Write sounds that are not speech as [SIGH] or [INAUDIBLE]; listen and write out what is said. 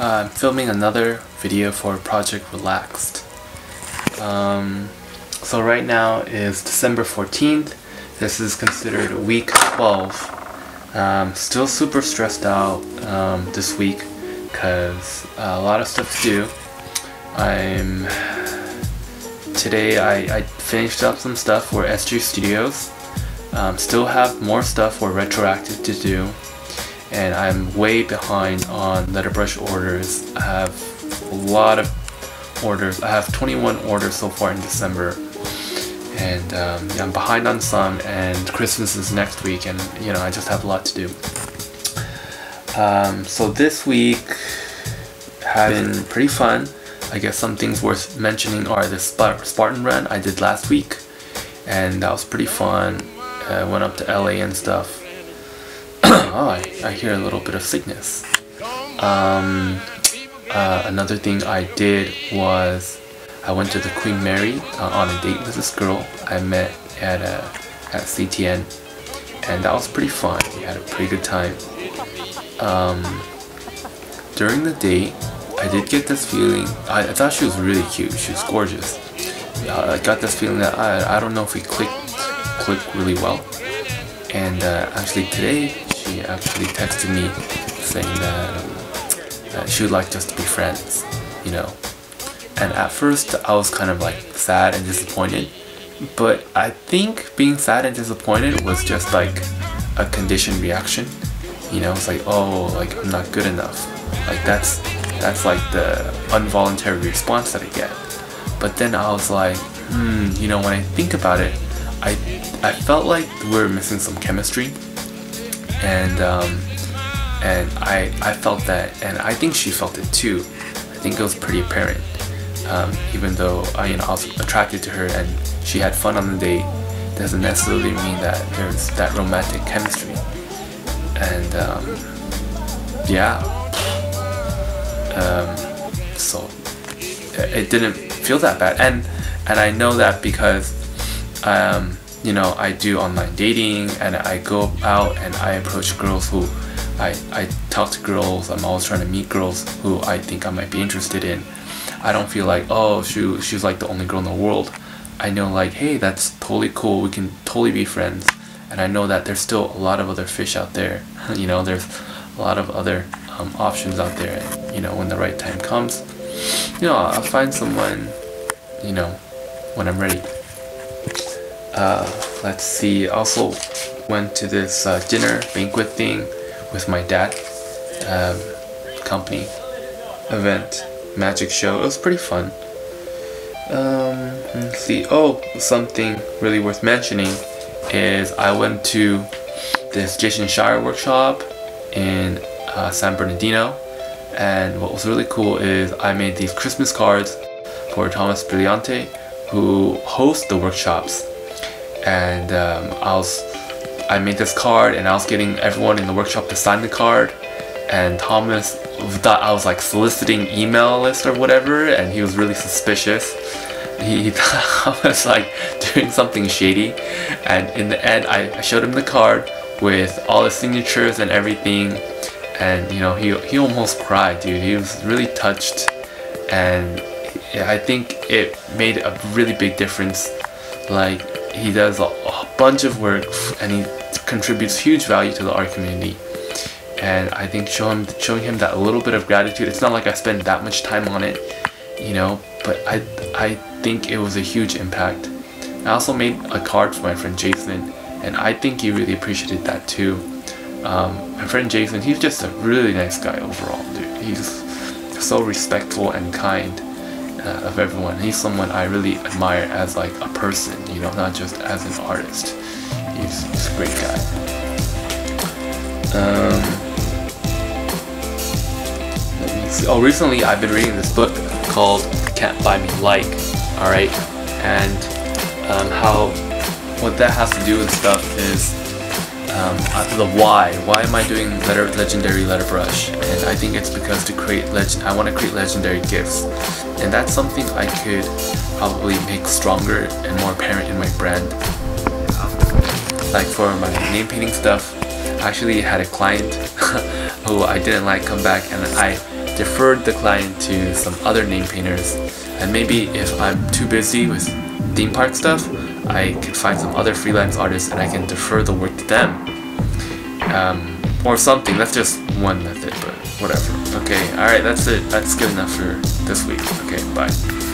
Uh, I'm filming another video for Project Relaxed. Um, so right now is December 14th. This is considered week 12. Um, still super stressed out um, this week because uh, a lot of stuff to do. I'm today I, I finished up some stuff for SG Studios. Um, still have more stuff for retroactive to do and I'm way behind on letterbrush orders. I have a lot of orders. I have 21 orders so far in December and um, yeah, I'm behind on some and Christmas is next week and you know I just have a lot to do. Um, so this week has been pretty fun. I guess some things worth mentioning are the Spartan run I did last week and that was pretty fun. I went up to LA and stuff oh, I, I hear a little bit of sickness. Um, uh, another thing I did was I went to the Queen Mary uh, on a date with this girl I met at uh, at CTN, and that was pretty fun. We had a pretty good time. Um, during the date, I did get this feeling. I, I thought she was really cute. She was gorgeous. Uh, I got this feeling that I, I don't know if we clicked clicked really well. And uh, actually today she actually texted me saying that, um, that she would like just to be friends, you know. And at first I was kind of like sad and disappointed, but I think being sad and disappointed was just like a conditioned reaction. You know, it's like, oh, like I'm not good enough. Like that's that's like the involuntary response that I get. But then I was like, hmm, you know, when I think about it, I I felt like we were missing some chemistry and um, and I I felt that, and I think she felt it too. I think it was pretty apparent. Um, even though I, you know, I was attracted to her and she had fun on the date, doesn't necessarily mean that there's that romantic chemistry. And um, yeah, um, so it didn't feel that bad, and and I know that because um, you know, I do online dating and I go out and I approach girls who I, I talk to girls, I'm always trying to meet girls who I think I might be interested in. I don't feel like, oh, she, she's like the only girl in the world. I know like, hey, that's totally cool, we can totally be friends. And I know that there's still a lot of other fish out there. [LAUGHS] you know, there's a lot of other um, options out there. And, you know, when the right time comes, you know, I'll find someone, you know, when I'm ready. Uh, let's see, also went to this uh, dinner banquet thing with my dad. Um, company event, magic show. It was pretty fun. Um, let's see. Oh, something really worth mentioning is I went to this Jason Shire workshop in uh, San Bernardino, and what was really cool is I made these Christmas cards for Thomas Brillante, who hosts the workshops and um, I was I made this card and I was getting everyone in the workshop to sign the card. And Thomas thought I was like soliciting email list or whatever and he was really suspicious. He, [LAUGHS] thought I was like doing something shady. And in the end I, I showed him the card with all the signatures and everything. And you know he, he almost cried dude. He was really touched. And I think it made a really big difference. Like he does a, a bunch of work and he contributes huge value to the art community and I think showing showing him that little bit of gratitude. It's not like I spend that much time on it, you know, but I I think it was a huge impact. I also made a card for my friend Jason, and I think he really appreciated that too. Um, my friend Jason, he's just a really nice guy overall, dude. He's so respectful and kind uh, of everyone. He's someone I really admire as like a person, you know, not just as an artist. He's, he's a great guy. Um, let me see. Oh, recently I've been reading this book called Can't Buy Me Like, alright? And um, how, what that has to do with stuff is um, uh, the why. Why am I doing letter, legendary letterbrush? And I think it's because to create legend, I want to create legendary gifts, and that's something I could probably make stronger and more apparent in my brand. Like for my name painting stuff, I actually had a client [LAUGHS] who I didn't like come back, and I deferred the client to some other name painters. And maybe if I'm too busy with theme park stuff, I could find some other freelance artists and I can defer the work to them. Um, or something. That's just one method, but whatever. Okay, alright, that's it. That's good enough for this week. Okay, bye.